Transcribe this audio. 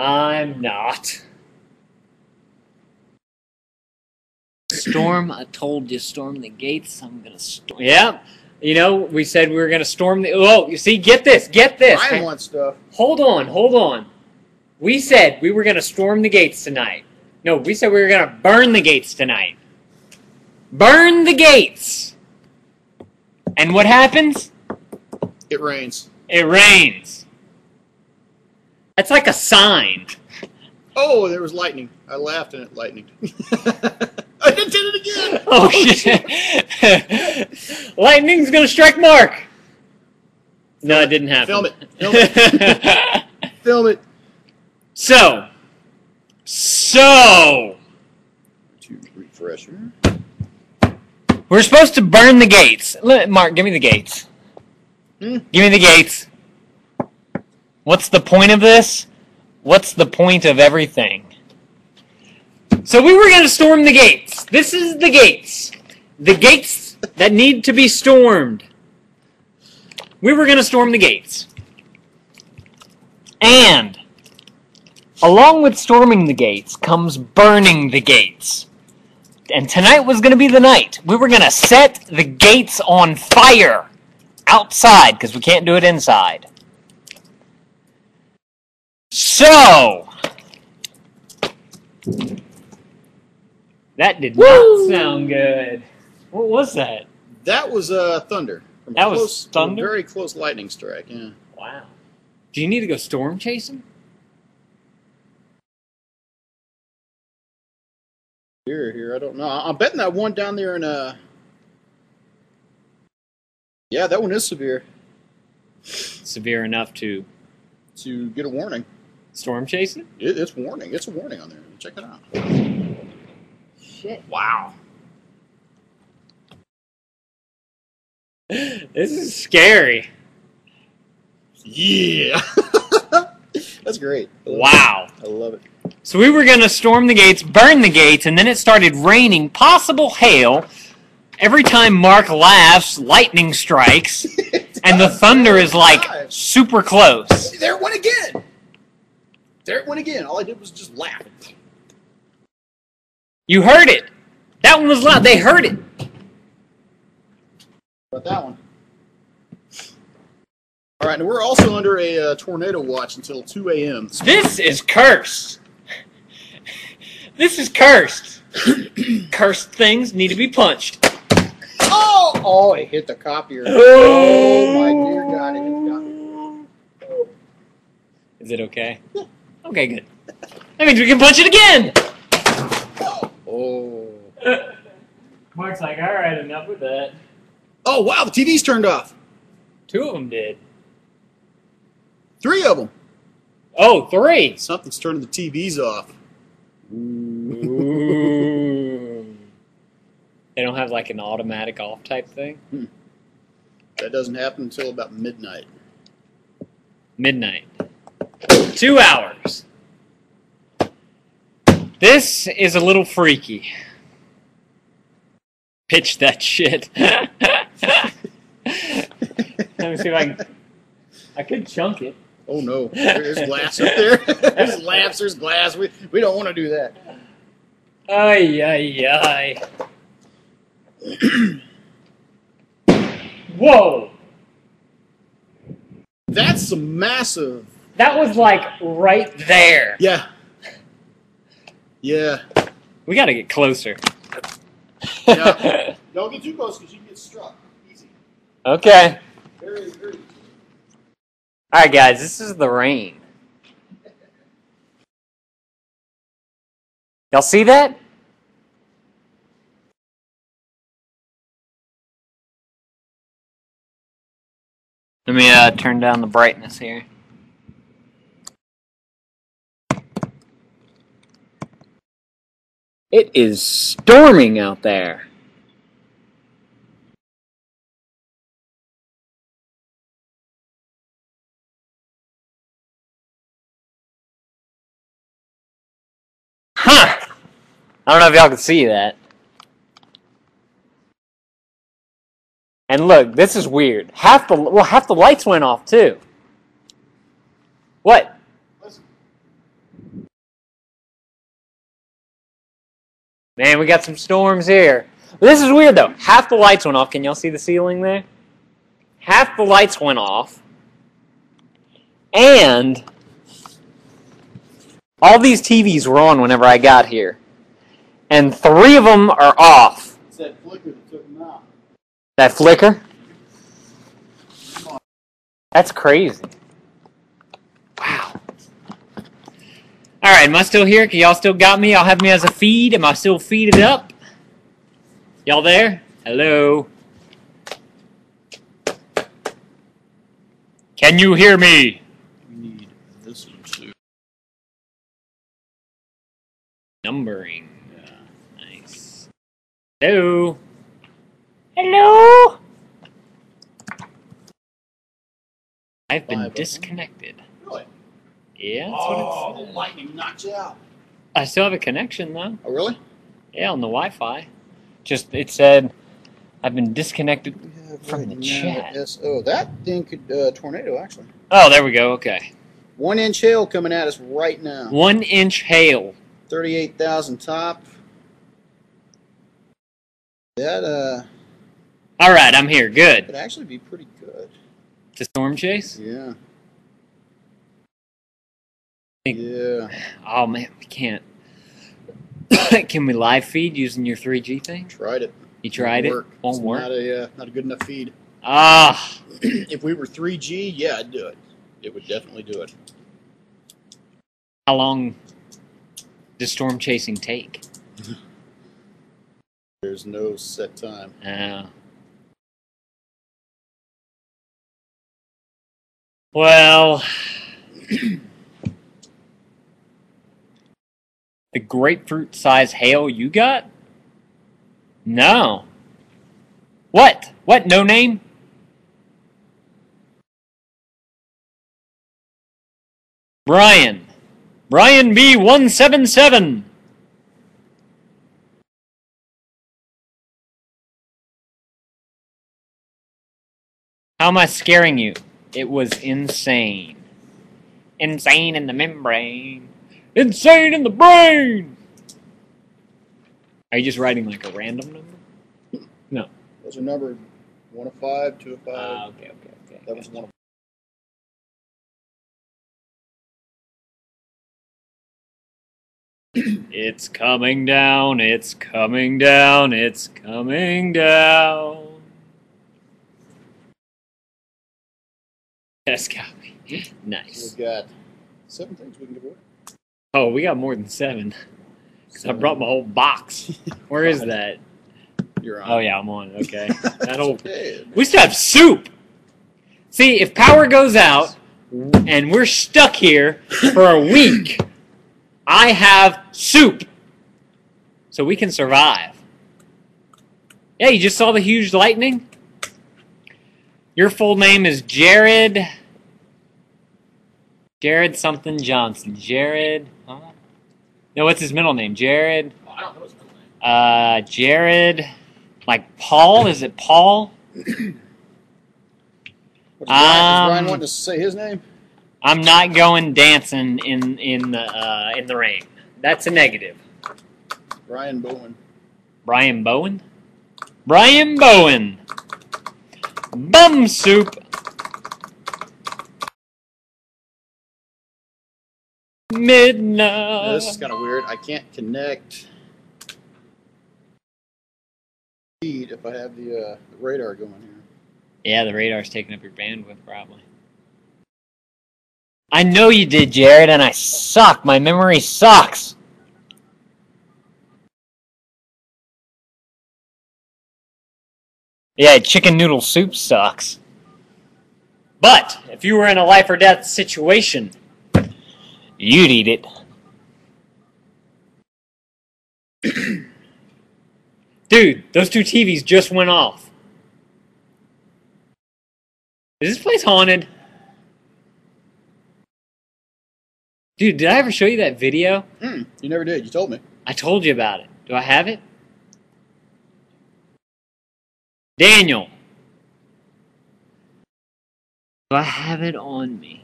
I'm not. Storm, I told you, storm the gates. I'm gonna storm. Yeah. You know, we said we were going to storm the. Oh, you see, get this, get this. Ryan wants stuff. Hold on, hold on. We said we were going to storm the gates tonight. No, we said we were going to burn the gates tonight. Burn the gates. And what happens? It rains. It rains. That's like a sign. Oh, there was lightning. I laughed and it lightning. I did it again. Oh, shit. Lightning's going to strike Mark. No, it didn't happen. Film it. Film it. Film it. so, so, To refresher. we're supposed to burn the gates. Mark, give me the gates. Hmm? Give me the gates. What's the point of this? What's the point of everything? So we were going to storm the gates. This is the gates. The gates that need to be stormed. We were going to storm the gates. And along with storming the gates comes burning the gates. And tonight was going to be the night. We were going to set the gates on fire outside because we can't do it inside. So, that did not sound good. What was that? That was uh, thunder. From That was close, from a thunder? very close lightning strike. Yeah. Wow. Do you need to go storm chasing? Here, here. I don't know. I- I'm betting that one down there in uh. Yeah, that one is severe. Severe enough to To get a warning. Storm chasing? It, it's warning. It's a warning on there. Check it out. Shit. Wow. This is scary. Yeah. That's great. I Wow. it. I love it. So we were going to storm the gates, burn the gates, and then it started raining possible hail. Every time Mark laughs, lightning strikes, and the thunder is like super close. There it went again. There it went again. All I did was just laugh. You heard it. That one was loud. They heard it. About that one. All right, and we're also under a uh, tornado watch until 2 a.m. This is cursed. This is cursed. cursed things need to be punched. Oh! Oh, it hit the copier. Oh, my dear God, it hit the copier. Is it okay? Okay, good. That means we can punch it again. Oh. Mark's like, all right, enough with that. Oh, wow, the TV's turned off. Two of them did. Three of them. Oh, three. Something's turning the TVs off. Ooh. They don't have like an automatic off type thing. Hmm. That doesn't happen until about midnight. Midnight. Two hours. This is a little freaky. Pitch that shit. Let me see if I can. I could chunk it. Oh no, there's glass up there. there's lamps, there's glass. We, we don't want to do that. Ay, ay, ay. Whoa! That's some massive. That was like right there. Yeah. Yeah. We gotta get closer. Yeah. Don't get too close because you can get struck. Easy. okay. Very, very. Alright, guys, this is the rain. Y'all see that? Let me uh, turn down the brightness here. It is storming out there. Huh. I don't know if y'all can see that. And look, this is weird. Half the well, half the lights went off too. What? Man, we got some storms here. This is weird though. Half the lights went off. Can y'all see the ceiling there? Half the lights went off. And all these TVs were on whenever I got here. And three of them are off. It's that flicker that took them out. That flicker? That's crazy. All right, am I still here? Y'all still got me? Y'all have me as a feed? Am I still feeded up? Y'all there? Hello? Can you hear me? We need this one too. Numbering. Nice. Hello? Hello? I've been Five of them. disconnected. Really? Yeah, that's oh, what the it said. lightning knocked you out. I still have a connection though. Oh, really? Yeah, on the Wi-Fi. Just it said I've been disconnected. We have From right the now chat. S- oh, that thing could uh, tornado actually. Oh, there we go. Okay. One inch hail coming at us right now. One inch hail. Thirty-eight thousand top. That uh All right, I'm here. Good. It could actually be pretty good. To storm chase. Yeah. Think- Yeah. Oh man, we can't. Can we live feed using your 3G thing? Tried it. You tried Won't it? work. Won't It's work. Not a uh, not a good enough feed. Ah, if we were 3G, yeah, I'd do it. It would definitely do it. how long does storm chasing take? There's no set time. Uh, well, the grapefruit size hail you got? No. What? What? No name? Brian. Brian B177. How am I scaring you? It was insane. Insane in the membrane. Insane in the brain! Are you just writing like a random number? No. Those are numbered one of five, two of five. Ah, okay, okay, okay. that was one of It's coming down, it's coming down, it's coming down. That's got me. Nice. We've got seven things we can give away. Oh, we got more than seven. 'Cause I brought my whole box. Where is that? You're on. Oh yeah, I'm on. it. Okay. That old. We still have soup. See, if power goes out and we're stuck here for a week, I have soup. So we can survive. Yeah, you just saw the huge lightning? Your full name is Jared. Jared something Johnson. Jared. Huh? No, what's his middle name? Jared. Oh, I don't know his middle name. Uh, Jared. Like Paul? Is it Paul? What, is, Ryan, Ryan Um, wanting to say his name? I'm not going dancing in in the uh, in the rain. That's a negative. Brian Bowen. Brian Bowen. Brian Bowen. Bum soup. Midnight. this is kind of weird. I can't connect if I have the, uh, the radar going here. Yeah, the radar's taking up your bandwidth, probably. I know you did, Jared, and I suck. My memory sucks. Yeah, chicken noodle soup sucks. But if you were in a life or death situation, you'd eat it. Dude, those two TVs just went off. Is this place haunted? Dude, did I ever show you that video? Hmm, you never did. You told me. I told you about it. Do I have it? Daniel. Do I have it on me?